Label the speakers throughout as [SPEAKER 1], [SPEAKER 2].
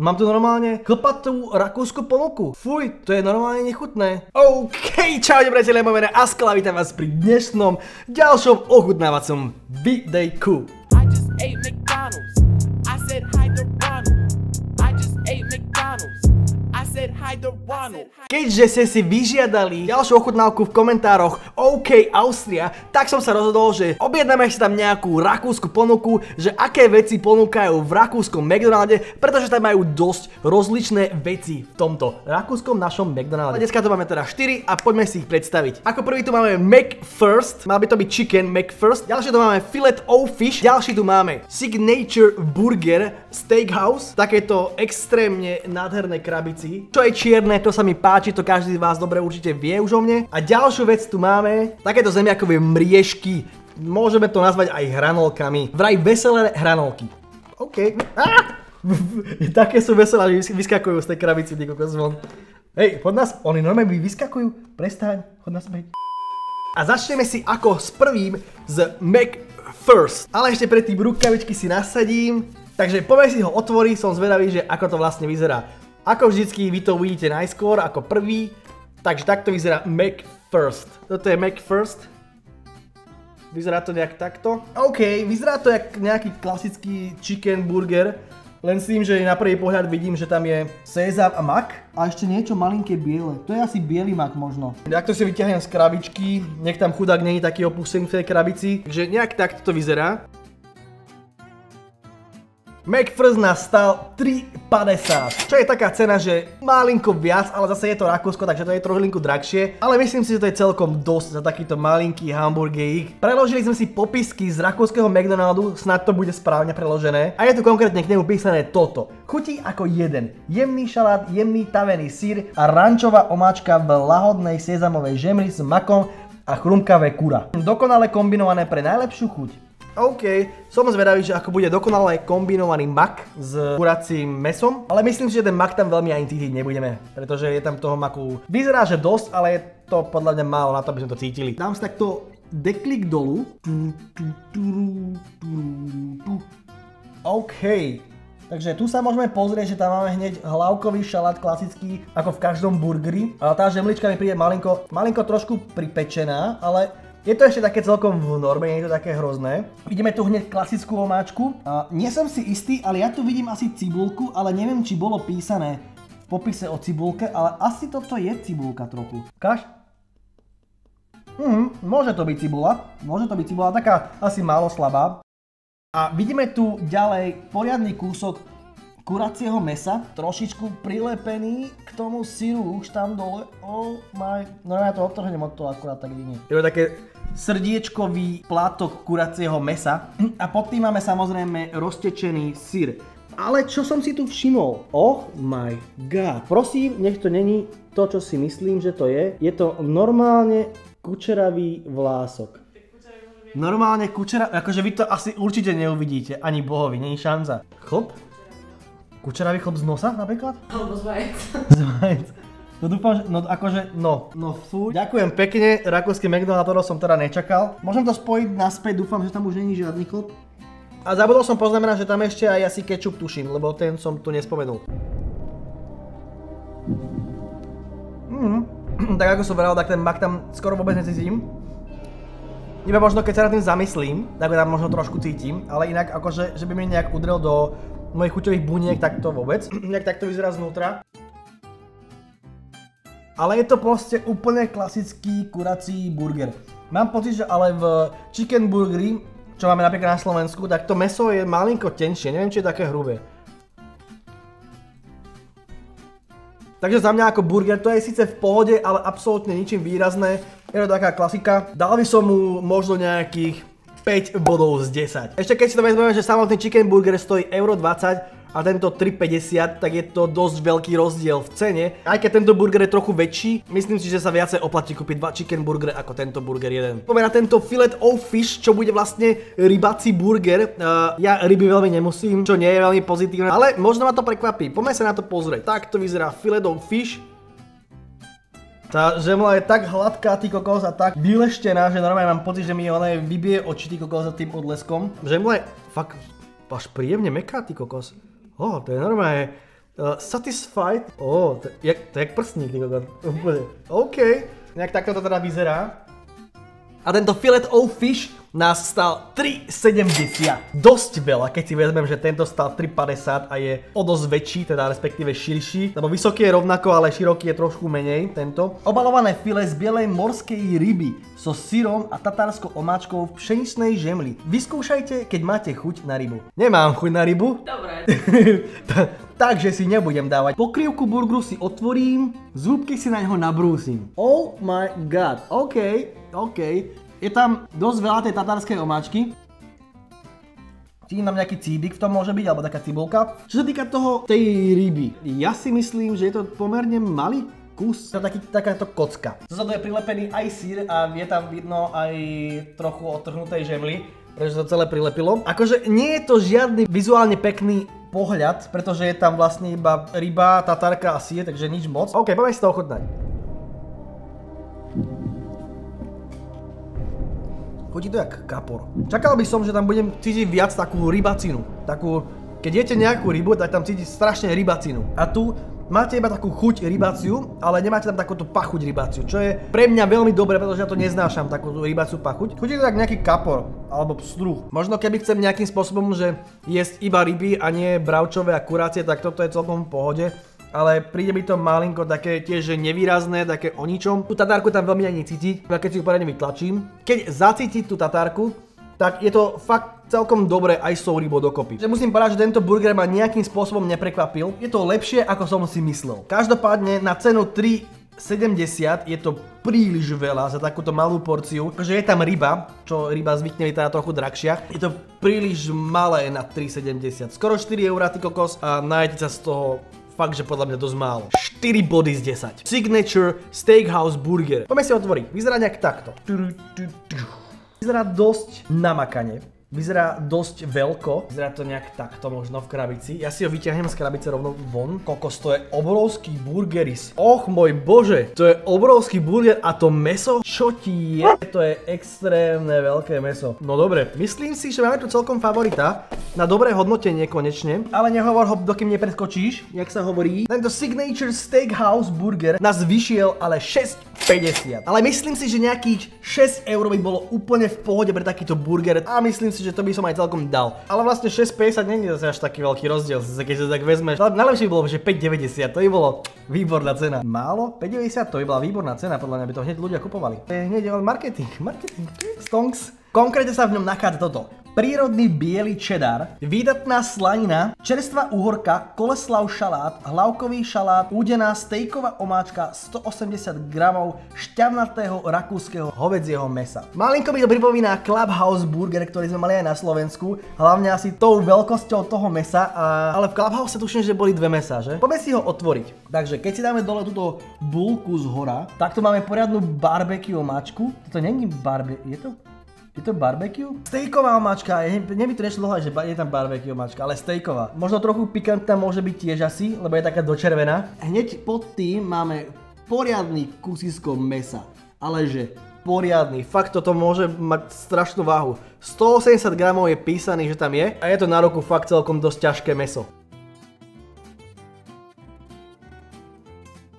[SPEAKER 1] Mám tu normálne chlpatú rakúsku ponuku. Fuj, to je normálne nechutné. OK, čau, priatelia, moje meno Askala, vítam vás pri dnešnom ďalšom ochutnávacom videjku. Keďže ste si vyžiadali ďalšiu ochutnávku v komentároch OK Austria, tak som sa rozhodol, že objednáme si tam nejakú rakúsku ponuku, že aké veci ponúkajú v rakúskom McDonalde, pretože tam majú dosť rozličné veci v tomto rakúskom našom McDonalde. Dneska tu máme teda 4 a poďme si ich predstaviť. Ako prvý tu máme McFirst, mal by to byť chicken McFirst, ďalšie tu máme filet o fish, ďalší tu máme signature burger steakhouse, takéto extrémne nádherné krabici. Čo je čierne, to sa mi páči, to každý z vás dobre určite vie už o mne. A ďalšiu vec tu máme, takéto zemiakové mriežky. Môžeme to nazvať aj hranolkami. Vraj veselé hranolky. OK. Ah! Také sú veselé, že vyskakujú z tej krabici, ty kokos von. Hej, pod nás, oni normálne vyskakujú, prestaň, chod na späť. A začneme si ako s prvým z McFirst. Ale ešte predtým rukavičky si nasadím. Takže poďme si ho otvoriť, som zvedavý, že ako to vlastne vyzerá. Ako vždycky vy to uvidíte najskôr ako prvý. Takže takto vyzerá McFirst. Toto je McFirst. Vyzerá to nejak takto. OK, vyzerá to jak nejaký klasický chicken burger. Len s tým, že na prvý pohľad vidím, že tam je sezam a mak. A ešte niečo malinké biele. To je asi biely mak možno. Jak to si vyťahnem z krabičky, nech tam chudák není taký opustený v tej krabici. Takže nejak takto to vyzerá. McFirst nás stal 3,50. Čo je taká cena, že malinko viac, ale zase je to Rakúsko, takže to je trochu drahšie. Ale myslím si, že to je celkom dosť za takýto malinký hamburgerík. Preložili sme si popisky z rakúskeho McDonaldu, snad to bude správne preložené. A je tu konkrétne k nemu písané toto. Chutí ako jeden. Jemný šalát, jemný tavený sír a rančová omáčka v lahodnej sezamovej žemli s makom a chrumkavé kura. Dokonale kombinované pre najlepšiu chuť. OK, som zvedavý, že ako bude dokonale kombinovaný mak s kuracím mesom, ale myslím si, že ten mak tam veľmi ani cítiť nebudeme, pretože je tam toho maku, vyzerá, že dosť, ale je to podľa mňa málo na to, aby sme to cítili. Dám si takto deklik dolu. OK, Takže tu sa môžeme pozrieť, že tam máme hneď hlavkový šalát klasický, ako v každom burgeri. Ale tá žemlička mi príde malinko, malinko trošku pripečená, ale je to ešte také celkom v norme, nie je to také hrozné. Vidíme tu hneď klasickú omáčku. A nie som si istý, ale ja tu vidím asi cibulku, ale neviem, či bolo písané v popise o cibulke, ale asi toto je cibulka trochu. Kaš? Mhm, môže to byť cibula. Môže to byť cibula, taká asi málo slabá. A vidíme tu ďalej poriadny kúsok kuracieho mesa, trošičku prilepený k tomu syru už tam dole. Oh my, no ja to odtrhnem od toho akurát tak jedine. Je to také srdiečkový plátok kuracieho mesa a pod tým máme samozrejme roztečený syr. Ale čo som si tu všimol? Oh my god. Prosím, nech to není to, čo si myslím, že to je. Je to normálne kučeravý vlások. Normálne kučera, akože vy to asi určite neuvidíte, ani bohovi, není šanca. Chlop? Kučeravý chlop z nosa napríklad?
[SPEAKER 2] Alebo z vajec.
[SPEAKER 1] Z vajec. No dúfam, že, no akože, no, no fú. Ďakujem pekne, rakúsky McDonald, to som teda nečakal. Môžem to spojiť naspäť, dúfam, že tam už není žiadny chlop. A zabudol som poznamenať, že tam ešte aj asi kečup tuším, lebo ten som tu nespomenul. Mm. tak ako som vral, tak ten mak tam skoro vôbec necítim. Iba možno keď sa nad tým zamyslím, tak ho tam možno trošku cítim, ale inak akože, že by mi nejak udrel do mojich chuťových buniek, tak to vôbec. Nejak takto vyzerá znútra. Ale je to proste úplne klasický kurací burger. Mám pocit, že ale v chicken burgeri, čo máme napríklad na Slovensku, tak to meso je malinko tenšie, neviem či je také hrubé. Takže za mňa ako burger to je síce v pohode, ale absolútne ničím výrazné. Je to taká klasika. Dal by som mu možno nejakých 5 bodov z 10. Ešte keď si to vezmeme, že samotný chicken burger stojí 1,20 a tento 3,50, tak je to dosť veľký rozdiel v cene. Aj keď tento burger je trochu väčší, myslím si, že sa viacej oplatí kúpiť dva chicken burger ako tento burger jeden. Poďme na tento filet o fish, čo bude vlastne rybací burger. Uh, ja ryby veľmi nemusím, čo nie je veľmi pozitívne, ale možno ma to prekvapí. Poďme sa na to pozrieť. Tak to vyzerá filet o fish. Tá žemla je tak hladká, ty kokos, a tak vyleštená, že normálne mám pocit, že mi ona vybije oči, ty kokos, za tým odleskom. Žemla je fakt až príjemne meká, ty kokos. O, to je normálne, Uh, satisfied. Ó, oh, to, je, to je jak prstník, ty kokot. Úplne. OK. Nejak takto to teda vyzerá. A tento filet o fish nás stal 3,70. Dosť veľa, keď si vezmem, že tento stal 3,50 a je o dosť väčší, teda respektíve širší. Lebo vysoký je rovnako, ale široký je trošku menej tento. Obalované file z bielej morskej ryby so syrom a tatárskou omáčkou v pšeničnej žemli. Vyskúšajte, keď máte chuť na rybu. Nemám chuť na rybu.
[SPEAKER 2] Dobre.
[SPEAKER 1] Takže si nebudem dávať. Pokrývku burgeru si otvorím, zúbky si na neho nabrúsim. Oh my god, OK, OK. Je tam dosť veľa tej tatárskej omáčky. Cítim tam nejaký cíbik v tom môže byť, alebo taká cibulka. Čo sa týka toho, tej ryby, ja si myslím, že je to pomerne malý kus. To je taký, takáto kocka. Zozadu je prilepený aj sír a je tam vidno aj trochu otrhnutej žemly, pretože to celé prilepilo. Akože nie je to žiadny vizuálne pekný pohľad, pretože je tam vlastne iba ryba, tatárka a sír, takže nič moc. OK, poďme si to ochutnať. Chodí to jak kapor. Čakal by som, že tam budem cítiť viac takú rybacinu. Takú, keď jete nejakú rybu, tak tam cítiť strašne rybacinu. A tu máte iba takú chuť rybaciu, ale nemáte tam takúto pachuť rybaciu, čo je pre mňa veľmi dobré, pretože ja to neznášam, takú rybaciu pachuť. Chutí to tak nejaký kapor, alebo struh. Možno keby chcem nejakým spôsobom, že jesť iba ryby a nie bravčové a kurácie, tak toto je celkom v pohode ale príde mi to malinko také tiež nevýrazné, také o ničom. Tú tatárku tam veľmi ani cítiť, keď si ju poriadne vytlačím. Keď zacítiť tú tatárku, tak je to fakt celkom dobré aj s tou dokopy. Že musím povedať, že tento burger ma nejakým spôsobom neprekvapil. Je to lepšie, ako som si myslel. Každopádne na cenu 3,70 je to príliš veľa za takúto malú porciu. Takže je tam ryba, čo ryba zvykne teda trochu drahšia. Je to príliš malé na 3,70. Skoro 4 eurá, ty kokos a nájdete sa z toho fakt, že podľa mňa dosť málo. 4 body z 10. Signature Steakhouse Burger. Poďme si otvoriť. Vyzerá nejak takto. Vyzerá dosť namakane. Vyzerá dosť veľko. Vyzerá to nejak takto možno v krabici. Ja si ho vyťahnem z krabice rovno von. Kokos, to je obrovský burgeris. Och môj bože, to je obrovský burger a to meso? Čo ti je? To je extrémne veľké meso. No dobre, myslím si, že máme tu celkom favorita. Na dobré hodnotenie konečne. Ale nehovor ho, dokým nepreskočíš, jak sa hovorí. Tento Signature Steakhouse Burger nás vyšiel ale 6,50. Ale myslím si, že nejakých 6 eur by bolo úplne v pohode pre takýto burger. A myslím si, že to by som aj celkom dal. Ale vlastne 6,50 nie je zase až taký veľký rozdiel, keď sa tak vezmeš. Najlepšie by bolo, že 5,90, to by bolo výborná cena. Málo? 5,90 to by bola výborná cena, podľa mňa by to hneď ľudia kupovali. To je hneď marketing, marketing, stonks. Konkrétne sa v ňom nachádza toto prírodný biely čedar, výdatná slanina, čerstvá uhorka, koleslav šalát, hlavkový šalát, údená stejková omáčka, 180 gramov šťavnatého rakúskeho hovedzieho mesa. Malinko mi to pripomína Clubhouse Burger, ktorý sme mali aj na Slovensku, hlavne asi tou veľkosťou toho mesa, a... ale v Clubhouse tuším, že boli dve mesa, že? Poďme si ho otvoriť. Takže keď si dáme dole túto bulku z hora, tak tu máme poriadnu barbecue omáčku. Toto není barbecue, je to? Je to barbecue? Stejková omáčka, je, neby to nešlo že je tam barbecue omáčka, ale stejková. Možno trochu pikantná môže byť tiež asi, lebo je taká dočervená. Hneď pod tým máme poriadny kusisko mesa, ale že poriadny. Fakt toto môže mať strašnú váhu. 180 gramov je písaný, že tam je a je to na roku fakt celkom dosť ťažké meso.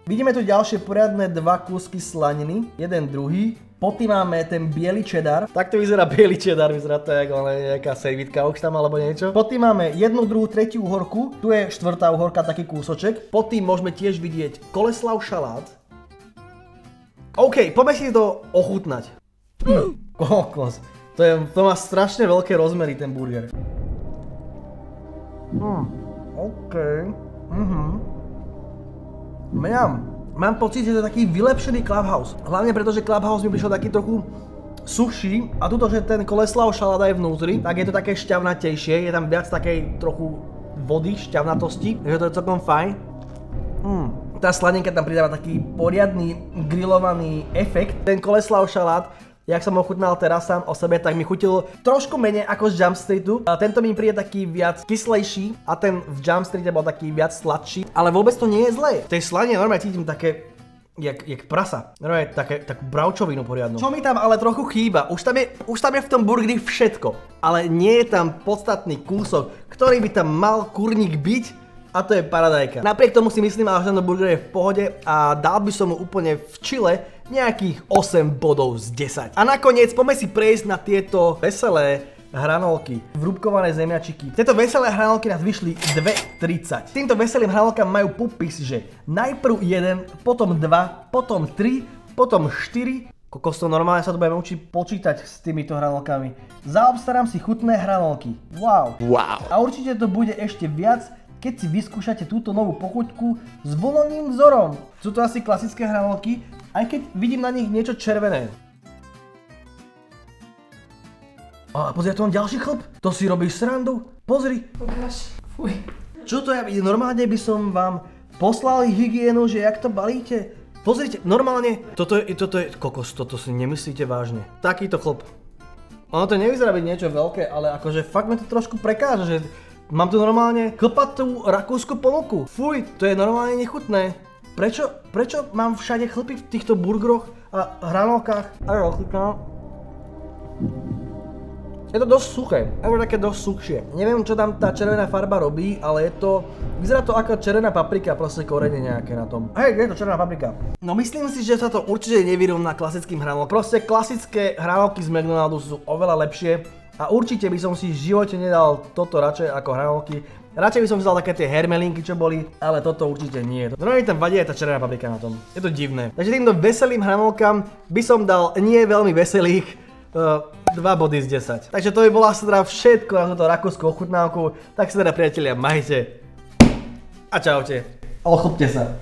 [SPEAKER 1] Vidíme tu ďalšie poriadne dva kúsky slaniny, jeden druhý. Pod tým máme ten biely cheddar. Takto vyzerá biely cheddar, vyzerá to ako nejaká sejvitka už tam alebo niečo. Pod tým máme jednu, druhú, tretiu uhorku. Tu je štvrtá uhorka, taký kúsoček. Pod tým môžeme tiež vidieť koleslav šalát. OK, poďme si to ochutnať. Hm. Kokos. To, je, to má strašne veľké rozmery ten burger. Hm. OK. Mhm. Mňam. Mám pocit, že to je taký vylepšený Clubhouse. Hlavne preto, že Clubhouse mi prišiel taký trochu suší a tuto, že ten koleslav šalát je vnútri, tak je to také šťavnatejšie, je tam viac takej trochu vody, šťavnatosti, takže to je celkom fajn. Mm. Tá slanenka tam pridáva taký poriadny grillovaný efekt. Ten koleslav šalát jak som ochutnal teraz sám o sebe, tak mi chutil trošku menej ako z Jump Streetu. Tento mi príde taký viac kyslejší a ten v Jump Streete bol taký viac sladší. Ale vôbec to nie je zlé. V tej slane normálne cítim také jak, jak prasa. Normálne také, takú bravčovinu poriadnu. Čo mi tam ale trochu chýba, už tam, je, už tam je v tom burgeri všetko, ale nie je tam podstatný kúsok, ktorý by tam mal kurník byť A to je paradajka. Napriek tomu si myslím, že tento burger je v pohode a dal by som mu úplne v čile nejakých 8 bodov z 10. A nakoniec poďme si prejsť na tieto veselé hranolky, vrúbkované zemiačiky. Tieto veselé hranolky nás vyšli 2,30. Týmto veselým hranolkám majú popis, že najprv jeden, potom dva, potom 3, potom 4, Kokos to normálne sa to budeme učiť počítať s týmito hranolkami. Zaobstarám si chutné hranolky. Wow.
[SPEAKER 3] Wow.
[SPEAKER 1] A určite to bude ešte viac, keď si vyskúšate túto novú pochuťku s voľným vzorom. Sú to asi klasické hranolky, aj keď vidím na nich niečo červené. A pozri, tu mám ďalší chlp. To si robíš srandu? Pozri.
[SPEAKER 2] Ukáž. Fuj.
[SPEAKER 1] Čo to ja vidím? Normálne by som vám poslal hygienu, že jak to balíte. Pozrite, normálne, toto je, toto je, kokos, toto si nemyslíte vážne. Takýto chlop. Ono to nevyzerá byť niečo veľké, ale akože fakt mi to trošku prekáža, že mám tu normálne chlpatú rakúsku ponuku. Fuj, to je normálne nechutné. Prečo, prečo mám všade chlpy v týchto burgeroch a hranolkách? A ochutná. Je to dosť suché, ako také dosť suchšie. Neviem, čo tam tá červená farba robí, ale je to... Vyzerá to ako červená paprika, proste korene nejaké na tom. Hej, je to červená paprika. No myslím si, že sa to určite nevyrovná klasickým hranolkom. Proste klasické hranolky z McDonaldu sú oveľa lepšie a určite by som si v živote nedal toto radšej ako hranolky. Radšej by som si dal také tie hermelinky, čo boli, ale toto určite nie. Normálne tam vadí aj tá červená paprika na tom. Je to divné. Takže týmto veselým hranolkám by som dal nie veľmi veselých, Uh, 2 body z 10. Takže to by bola asi teda všetko na túto rakúsku ochutnávku. Tak sa teda priatelia, majte. A čaute. Ochopte sa.